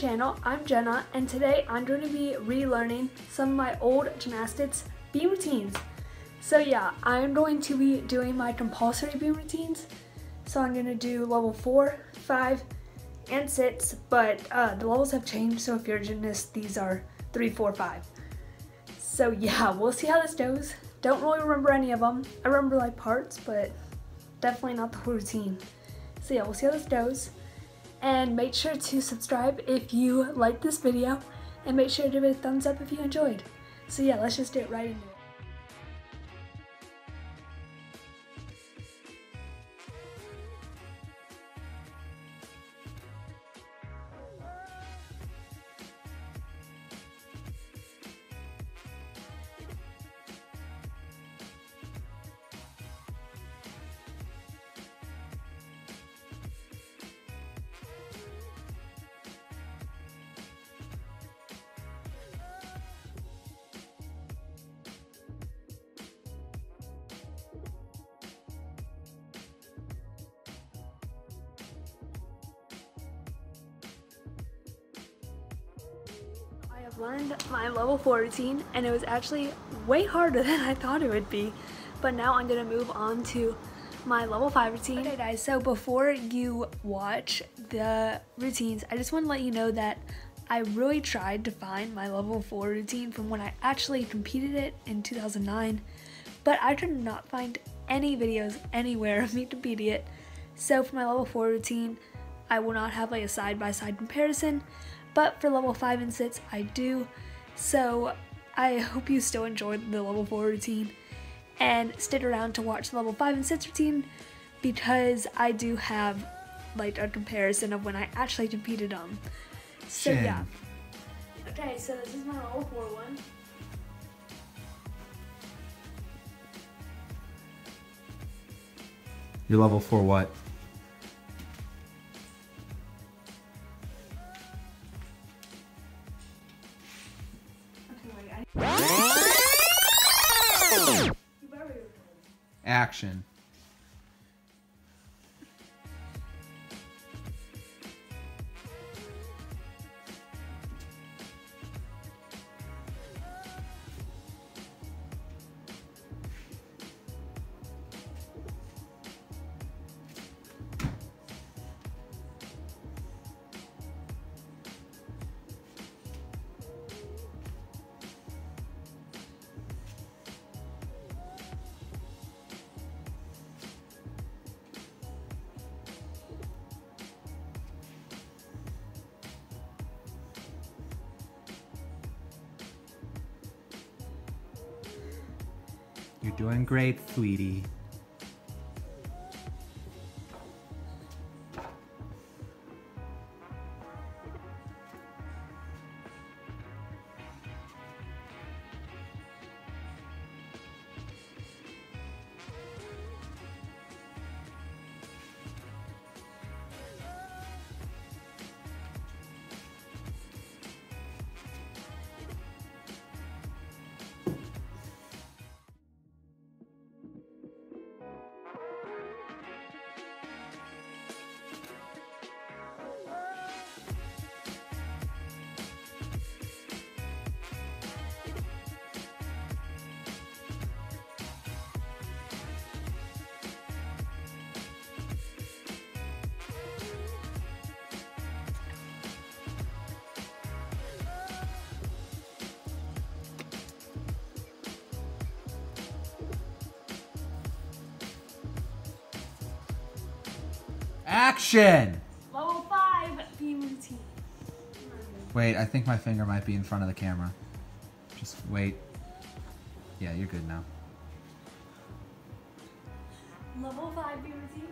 channel. I'm Jenna and today I'm going to be relearning some of my old gymnastics beam routines. So yeah, I'm going to be doing my compulsory beam routines. So I'm going to do level 4, 5, and 6, but uh, the levels have changed so if you're a gymnast, these are 3, 4, 5. So yeah, we'll see how this goes. Don't really remember any of them. I remember like parts, but definitely not the whole routine. So yeah, we'll see how this goes and make sure to subscribe if you like this video and make sure to give it a thumbs up if you enjoyed. So yeah, let's just get right into it. Learned my level 4 routine and it was actually way harder than I thought it would be. But now I'm gonna move on to my level 5 routine. Okay guys, so before you watch the routines, I just want to let you know that I really tried to find my level 4 routine from when I actually competed it in 2009, but I could not find any videos anywhere of me competing it. So for my level 4 routine, I will not have like a side-by-side -side comparison, but for level 5 and 6 I do. So I hope you still enjoyed the level 4 routine and stick around to watch the level 5 and 6 routine because I do have like a comparison of when I actually competed them. So Shin. yeah. Okay, so this is my level 4 one. You're level four what? Action. You're doing great, sweetie. Action! Level 5 beam routine. Wait, I think my finger might be in front of the camera. Just wait. Yeah, you're good now. Level 5 beam routine.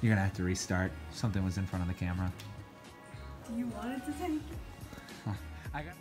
You're gonna have to restart. Something was in front of the camera. Do you want it to take? I got.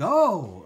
Go!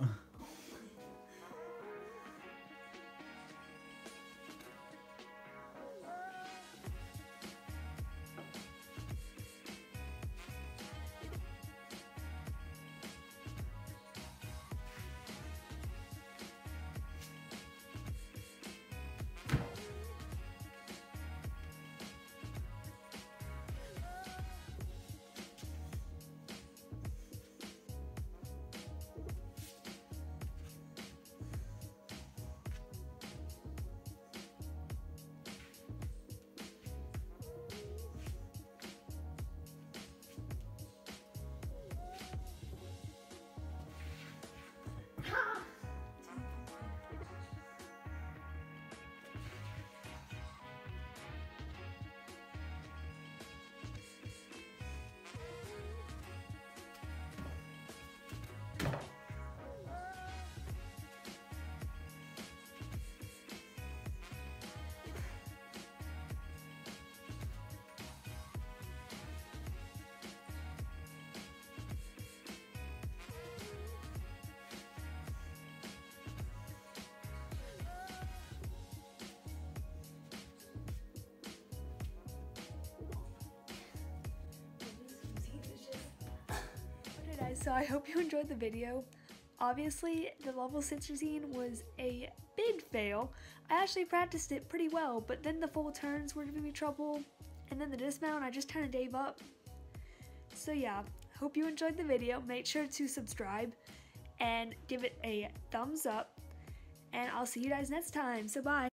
Guys, so I hope you enjoyed the video. Obviously, the level 16 was a big fail. I actually practiced it pretty well, but then the full turns were giving me trouble, and then the dismount, I just kind of gave up. So yeah, hope you enjoyed the video. Make sure to subscribe and give it a thumbs up, and I'll see you guys next time. So bye.